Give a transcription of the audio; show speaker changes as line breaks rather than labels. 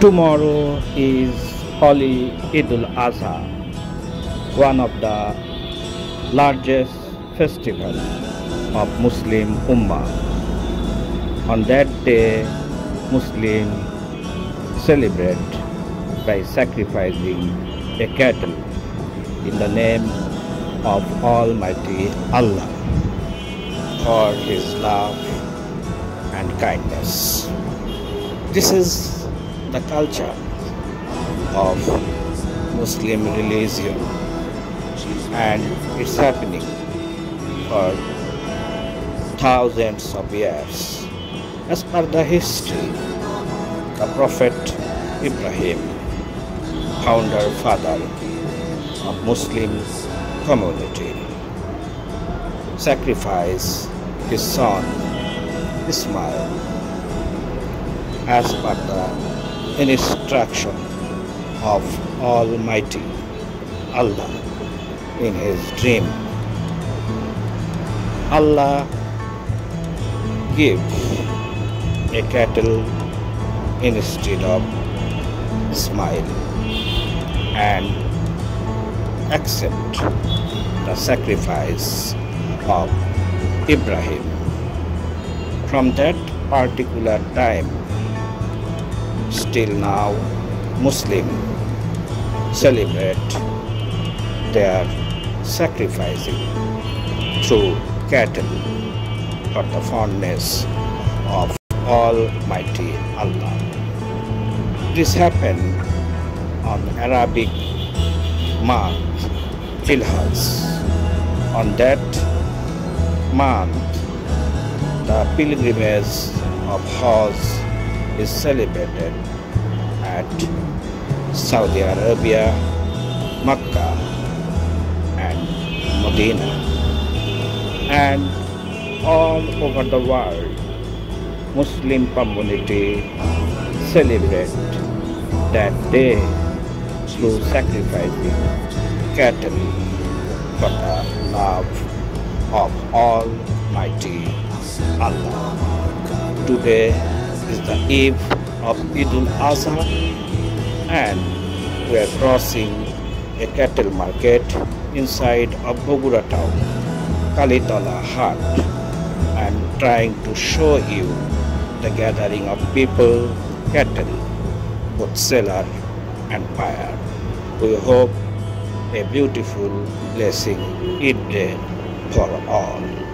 Tomorrow is Holy Idul Adha, one of the largest festival of Muslim Ummah. On that day, Muslims celebrate by sacrificing a cattle in the name of Almighty Allah for His love and kindness. This is the culture of Muslim religion and it's happening for thousands of years. As per the history, the Prophet Ibrahim, founder father of Muslim community, sacrificed his son Ismail as per the instruction of Almighty Allah in his dream. Allah gives a cattle instead of Ismail and accept the sacrifice of Ibrahim. From that particular time, still now, Muslim celebrate their sacrificing through cattle for the fondness of Almighty Allah. This happened on Arabic month Filhaz. On that month, the pilgrimage of Hajj is celebrated at Saudi Arabia, Mecca, and Medina. And all over the world, Muslim community celebrate that day through sacrificing cattle for the love of Almighty Allah. Today is the eve of Idul Adha and we are crossing a cattle market inside of Bogura town, Kalitola Hat and trying to show you the gathering of people, cattle, both seller and buyer. We hope a beautiful blessing Eid day for all.